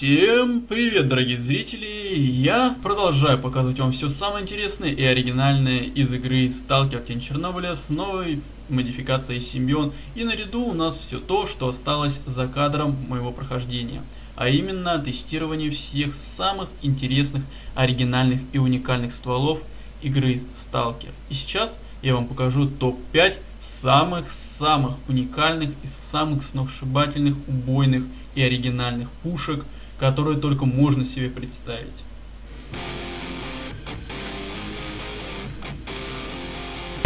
Всем привет, дорогие зрители! Я продолжаю показывать вам все самое интересное и оригинальное из игры Stalker Тень Чернобыля с новой модификацией Симбион. И наряду у нас все то, что осталось за кадром моего прохождения. А именно тестирование всех самых интересных, оригинальных и уникальных стволов игры Stalker. И сейчас я вам покажу топ-5 самых-самых уникальных и самых сногсшибательных, убойных и оригинальных пушек, которые только можно себе представить.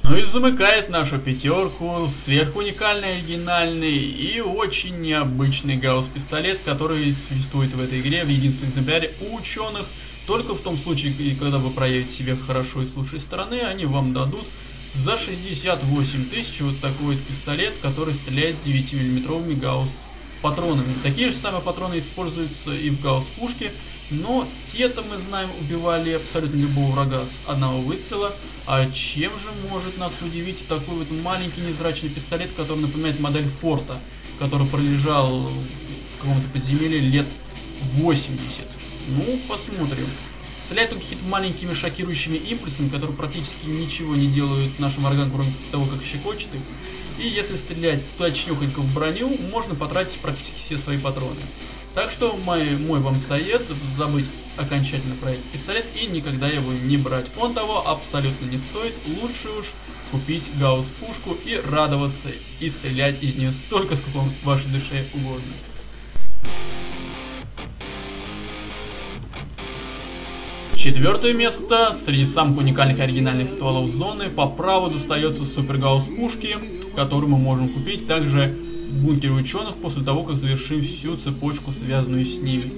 Ну и замыкает нашу пятерку сверхуникальный, оригинальный и очень необычный гаусс-пистолет, который существует в этой игре в единственном экземпляре у ученых. Только в том случае, когда вы проявите себя хорошо и с лучшей стороны, они вам дадут за 68 тысяч вот такой вот пистолет, который стреляет 9-миллиметровыми гаусс патронами. Такие же самые патроны используются и в гаусс-пушке, но те-то, мы знаем, убивали абсолютно любого врага с одного выстрела. А чем же может нас удивить такой вот маленький незрачный пистолет, который напоминает модель Форта, который пролежал в каком-то подземелье лет 80. Ну, посмотрим. Стреляет он какими-то маленькими шокирующими импульсами, которые практически ничего не делают нашим врагам, кроме того, как щекочет их. И если стрелять точнёхонько в броню, можно потратить практически все свои патроны. Так что мой, мой вам совет, забыть окончательно про этот пистолет и никогда его не брать. Он того абсолютно не стоит, лучше уж купить гаусс-пушку и радоваться и стрелять из нее столько, сколько вам вашей душе угодно. Четвертое место среди самых уникальных и оригинальных стволов зоны по праву достается супергаус пушки, которую мы можем купить также в бункере ученых после того, как завершим всю цепочку, связанную с ними.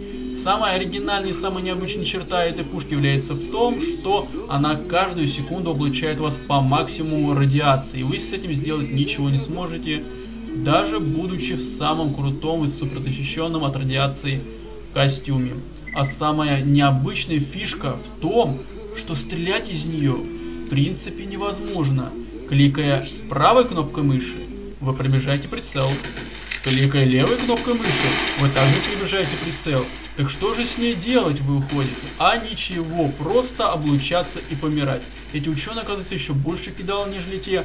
Самая оригинальная и самая необычная черта этой пушки является в том, что она каждую секунду облучает вас по максимуму радиации. Вы с этим сделать ничего не сможете, даже будучи в самом крутом и суперзащищенном от радиации костюме. А самая необычная фишка в том, что стрелять из нее в принципе невозможно. Кликая правой кнопкой мыши, вы приближаете прицел. Кликая левой кнопкой мыши, вы также приближаете прицел. Так что же с ней делать вы уходите? А ничего, просто облучаться и помирать. Эти ученые, оказывается, еще больше кидал, нежели те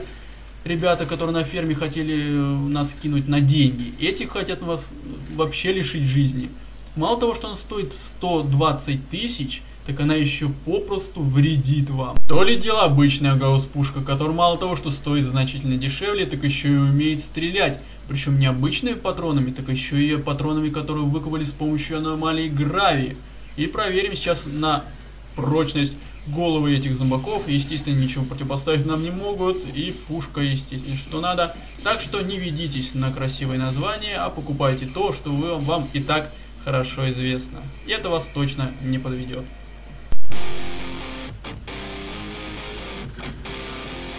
ребята, которые на ферме хотели нас кинуть на деньги. Эти хотят вас вообще лишить жизни. Мало того, что она стоит 120 тысяч, так она еще попросту вредит вам. То ли дело обычная гаусс-пушка, которая мало того, что стоит значительно дешевле, так еще и умеет стрелять. Причем не обычными патронами, так еще и патронами, которые выковали с помощью аномалии гравии. И проверим сейчас на прочность головы этих зомбаков. Естественно, ничего противопоставить нам не могут. И пушка, естественно, что надо. Так что не ведитесь на красивое название, а покупайте то, что вам и так хорошо известно. И это вас точно не подведет.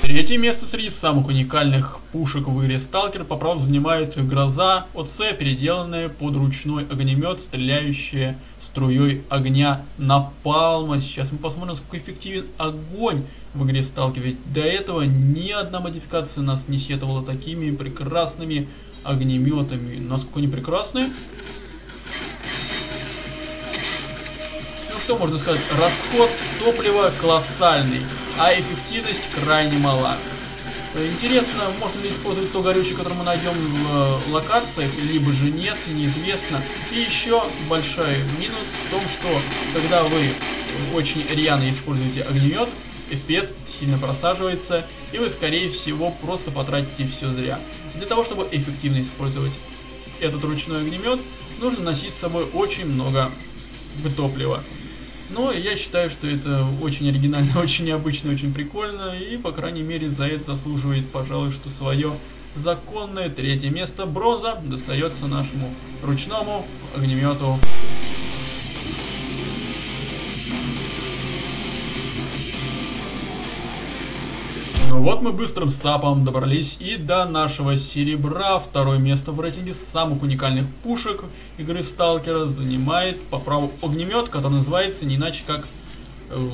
Третье место среди самых уникальных пушек в игре Сталкер по праву занимает Гроза ОЦ, переделанная под ручной огнемет, стреляющая струей огня напалма. Сейчас мы посмотрим, сколько эффективен огонь в игре Сталкер. Ведь до этого ни одна модификация нас не сетовала такими прекрасными огнеметами. Насколько они прекрасны? Что можно сказать, расход топлива колоссальный, а эффективность крайне мала. Интересно, можно ли использовать то горючее, которое мы найдем в э, локациях, либо же нет, неизвестно. И еще большой минус в том, что когда вы очень рьяно используете огнемет, FPS сильно просаживается, и вы, скорее всего, просто потратите все зря. Для того, чтобы эффективно использовать этот ручной огнемет, нужно носить с собой очень много топлива. Но я считаю, что это очень оригинально, очень необычно, очень прикольно. И, по крайней мере, за это заслуживает, пожалуй, что свое законное третье место бронза достается нашему ручному огнемету Ну вот мы быстрым сапом добрались и до нашего серебра. Второе место в рейтинге самых уникальных пушек игры Сталкера занимает по праву огнемет, который называется не иначе как э,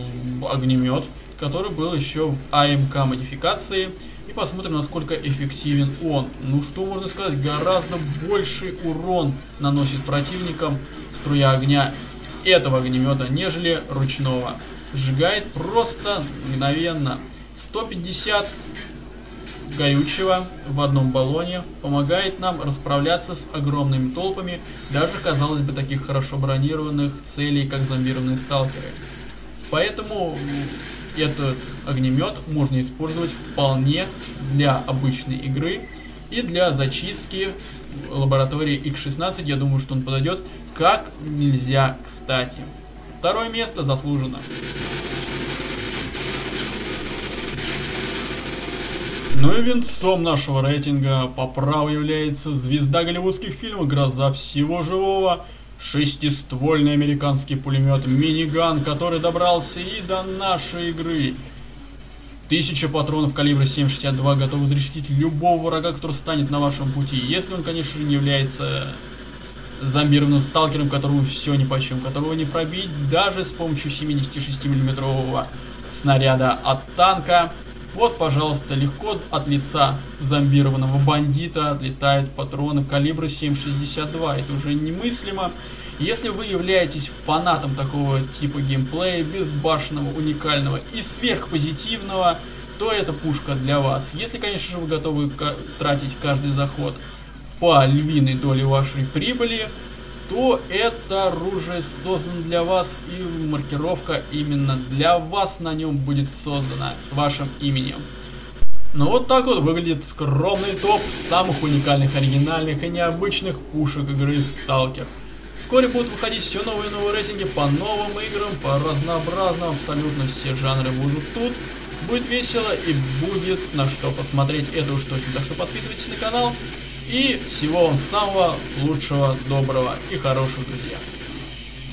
огнемет, который был еще в АМК модификации. И посмотрим, насколько эффективен он. Ну что можно сказать, гораздо больший урон наносит противникам струя огня этого огнемета, нежели ручного. Сжигает просто мгновенно. 150 горючего в одном баллоне помогает нам расправляться с огромными толпами, даже, казалось бы, таких хорошо бронированных целей, как зомбированные сталкеры. Поэтому этот огнемет можно использовать вполне для обычной игры и для зачистки лаборатории X16. Я думаю, что он подойдет как нельзя кстати. Второе место заслужено. Ну и венцом нашего рейтинга по праву является звезда голливудских фильмов «Гроза всего живого», шестиствольный американский пулемет «Миниган», который добрался и до нашей игры. Тысяча патронов калибра 7,62 готовы защитить любого врага, который станет на вашем пути, если он, конечно, не является зомбированным сталкером, которому все ни по чем, которого не пробить даже с помощью 76 миллиметрового снаряда от танка. Вот, пожалуйста, легко от лица зомбированного бандита отлетают патроны калибра 7,62. Это уже немыслимо. Если вы являетесь фанатом такого типа геймплея, безбашенного, уникального и сверхпозитивного, то эта пушка для вас. Если, конечно же, вы готовы тратить каждый заход по львиной доле вашей прибыли, то это оружие создано для вас и маркировка именно для вас на нем будет создана с вашим именем. Ну вот так вот выглядит скромный топ самых уникальных, оригинальных и необычных пушек игры Stalker. Вскоре будут выходить все новые и новые рейтинги по новым играм, по разнообразным, абсолютно все жанры будут тут. Будет весело и будет на что посмотреть, это уж точно. Так что подписывайтесь на канал, и всего вам самого лучшего, доброго и хорошего, друзья.